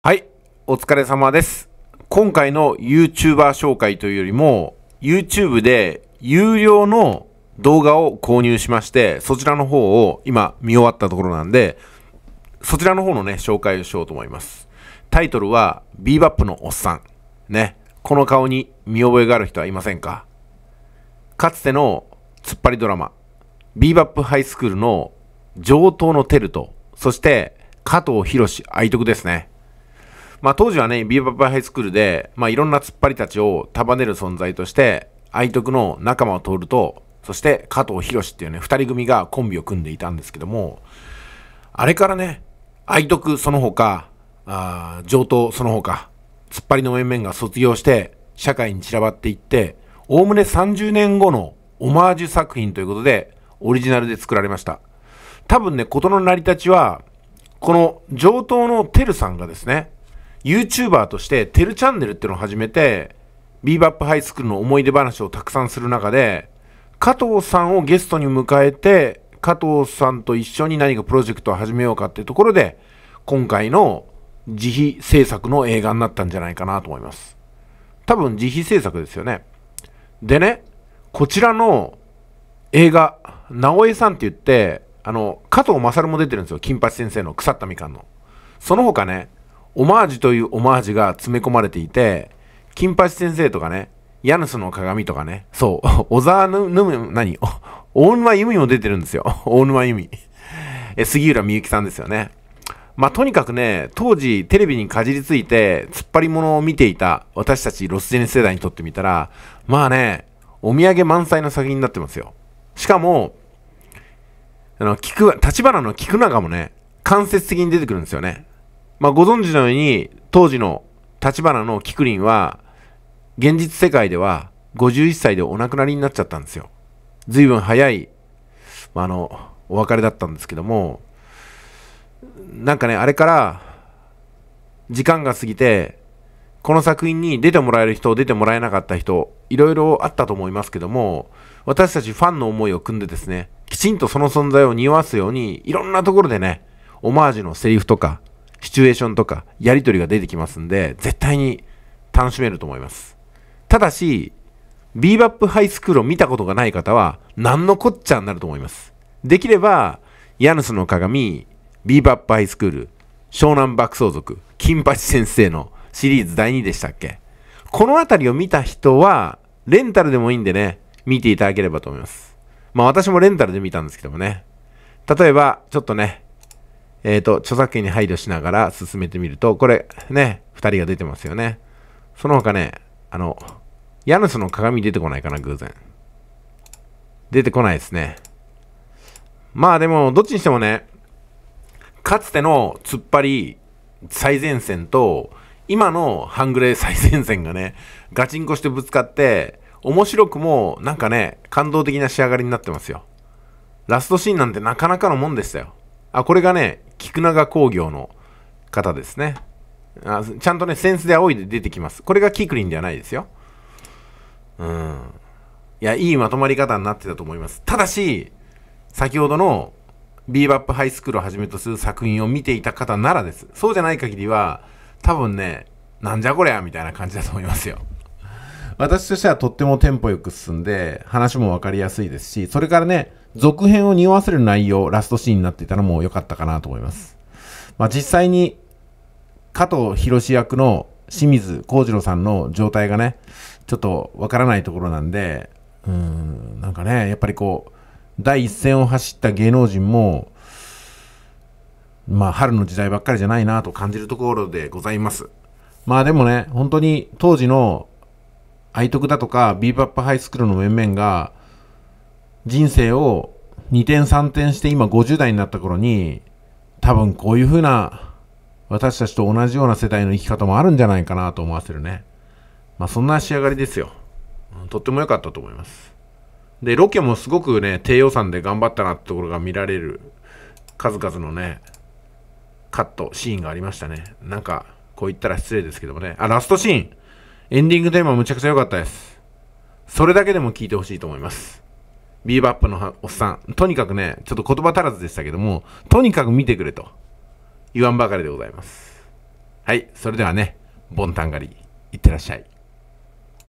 はい、お疲れ様です。今回の YouTuber 紹介というよりも、YouTube で有料の動画を購入しまして、そちらの方を今見終わったところなんで、そちらの方のね、紹介をしようと思います。タイトルは、ビーバップのおっさん。ね、この顔に見覚えがある人はいませんか？かつての突っ張りドラマ、ビーバップハイスクールの上等のテルと、そして加藤博士愛徳ですね。まあ当時はね、ビーバップハイスクールで、まあいろんな突っ張りたちを束ねる存在として、愛徳の仲間を通ると、そして加藤博っていうね、二人組がコンビを組んでいたんですけども、あれからね、愛徳その他、あー上等その他、突っ張りの面々が卒業して、社会に散らばっていって、おおむね30年後のオマージュ作品ということで、オリジナルで作られました。多分ね、事の成り立ちは、この上等のテルさんがですね、YouTuber としてテルチャンネルっていうのを始めて、ビーバップハイスクールの思い出話をたくさんする中で、加藤さんをゲストに迎えて、加藤さんと一緒に何かプロジェクトを始めようかっていうところで、今回の自費制作の映画になったんじゃないかなと思います。多分自費制作ですよね。でね、こちらの映画、直江さんって言って、あの、加藤勝も出てるんですよ。金八先生の腐ったみかんの。その他ね、オマージュというオマージュが詰め込まれていて、金八先生とかね、ヤヌスの鏡とかね、そう、小沢ぬ、ぬむ、何？大沼由美も出てるんですよ。大沼由美。え、杉浦みゆきさんですよね。まあ、とにかくね、当時テレビにかじりついて突っ張り物を見ていた私たちロスジェネ世代にとってみたら、まあね、お土産満載の作品になってますよ。しかも、あの、菊、立花の菊永もね、間接的に出てくるんですよね。まあ、ご存知のように、当時の立花の菊林は、現実世界では51歳でお亡くなりになっちゃったんですよ。随分早い、まあ、あの、お別れだったんですけども、なんかね、あれから、時間が過ぎて、この作品に出てもらえる人、出てもらえなかった人、いろいろあったと思いますけども、私たちファンの思いを組んでですね、きちんとその存在を匂わすように、いろんなところでね、オマージュのセリフとか、シチュエーションとか、やりとりが出てきますんで、絶対に楽しめると思います。ただし、ビーバップハイスクールを見たことがない方は、何のこっちゃになると思います。できれば、ヤヌスの鏡、ビーバップハイスクール、湘南爆走族、金八先生のシリーズ第2でしたっけ？この辺りを見た人は、レンタルでもいいんでね、見ていただければと思います。まあ私もレンタルで見たんですけどもね。例えば、ちょっとね、えっ、と、著作権に配慮しながら進めてみると、これ、ね、二人が出てますよね。その他ね、あの、ヤヌスの鏡出てこないかな、偶然。出てこないですね。まあでも、どっちにしてもね、かつての突っ張り最前線と、今の半グレ最前線がね、ガチンコしてぶつかって、面白くも、なんかね、感動的な仕上がりになってますよ。ラストシーンなんてなかなかのもんでしたよ。あ、これがね、菊永工業の方ですね。あちゃんとね、センスで青いで出てきます。これがキクリンではないですよ。うん。いや、いいまとまり方になってたと思います。ただし、先ほどのビーバップハイスクールをはじめとする作品を見ていた方ならです。そうじゃない限りは、多分ね、なんじゃこりゃみたいな感じだと思いますよ。私としてはとってもテンポよく進んで、話もわかりやすいですし、それからね、続編を匂わせる内容、ラストシーンになっていたのも良かったかなと思います。まあ実際に、加藤博士役の清水幸次郎さんの状態がね、ちょっとわからないところなんで、うん、なんかね、やっぱりこう、第一線を走った芸能人も、まあ春の時代ばっかりじゃないなと感じるところでございます。まあでもね、本当に当時の愛徳だとかビーバップハイスクールの面々が人生を2点3点して今50代になった頃に多分こういう風な私たちと同じような世代の生き方もあるんじゃないかなと思わせるね。まあそんな仕上がりですよ。とっても良かったと思います。で、ロケもすごくね、低予算で頑張ったなってところが見られる数々のね、カット、シーンがありましたね。なんか、こう言ったら失礼ですけどもね。あ、ラストシーンエンディングテーマむちゃくちゃ良かったです。それだけでも聞いてほしいと思います。ビーバップのおっさん。とにかくね、ちょっと言葉足らずでしたけども、とにかく見てくれと言わんばかりでございます。はい、それではね、ボンタン狩り、いってらっしゃい。